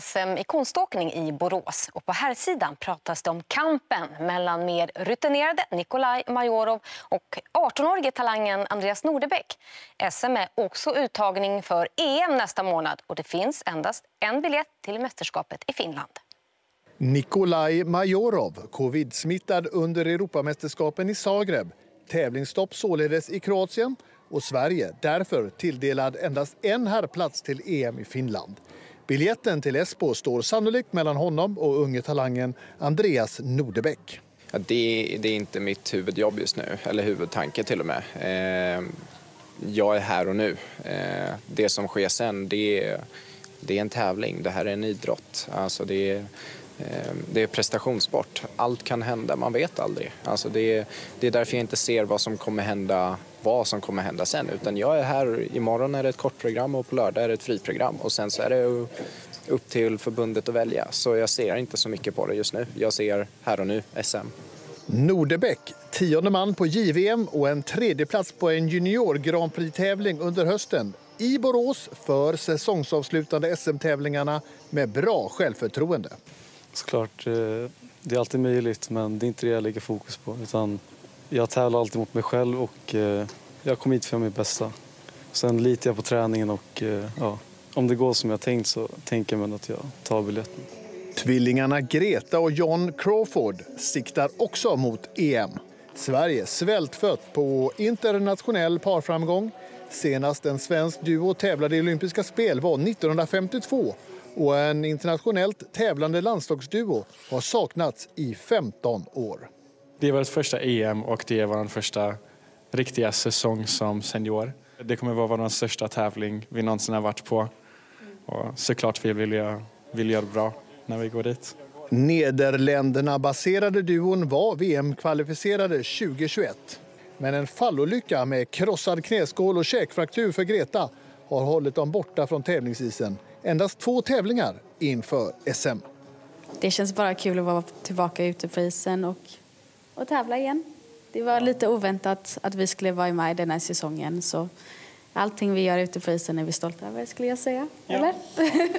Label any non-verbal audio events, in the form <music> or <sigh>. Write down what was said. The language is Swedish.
SM i konståkning i Borås. Och på här sidan pratas det om kampen mellan mer rutinerade Nikolaj Majorov och 18-årige talangen Andreas Nordebäck. SM är också uttagning för EM nästa månad och det finns endast en biljett till mästerskapet i Finland. Nikolaj Majorov, covid-smittad under Europamästerskapen i Zagreb. Tävlingsstopp således i Kroatien och Sverige därför tilldelad endast en herrplats till EM i Finland. Biljetten till Esbo står sannolikt mellan honom och unge talangen Andreas Nordebäck. Ja, det, det, är inte mitt huvudjobb just nu, eller huvudtanke till och med. Eh, jag är här och nu. Eh, det som sker sen, det är, det är en tävling. Det här är en idrott. Alltså det är, Ehm, det är prestationssport. Allt kan hända, man vet aldrig. Alltså det, är, det är därför jag inte ser vad som kommer hända vad som kommer hända sen. Utan jag är här, imorgon är det ett kortprogram och på lördag är det ett friprogram. Och sen så är det upp till förbundet att välja. Så jag ser inte så mycket på det just nu. Jag ser här och nu SM. Nordebäck, tionde man på JVM och en tredjeplats på en junior Grand Prix-tävling under hösten i Borås för säsongsavslutande SM-tävlingarna med bra självförtroende. Såklart, eh, det är alltid möjligt, men det är inte det jag lägger fokus på. Utan jag tävlar alltid mot mig själv och eh, jag kommer hit för mitt bästa. Sen litar jag på träningen och eh, ja, om det går som jag tänkt så tänker jag att jag tar biljetten. Tvillingarna Greta och John Crawford siktar också mot EM. Sverige svältfött på internationell parframgång. Senast en svensk duo tävlade i olympiska spel var 1952 och en internationellt tävlande landslagsduo har saknats i 15 år. Det är vårt första EM och det är vår första riktiga säsong som senior. Det kommer vara vår största tävling vi någonsin har varit på. Och såklart vi vill göra, vill göra bra när vi går dit. Nederländerna-baserade duon var VM-kvalificerade 2021. Men en fallolycka med krossad knäskål och käkfraktur för Greta har hållit dem borta från tävlingsisen. Endast två tävlingar inför SM. Det känns bara kul att vara tillbaka ute på isen och och tävla igen. Det var lite oväntat att vi skulle vara med i den här säsongen. Så allting vi gör ute på isen är vi stolta över skulle jag säga. Ja. Eller? <laughs>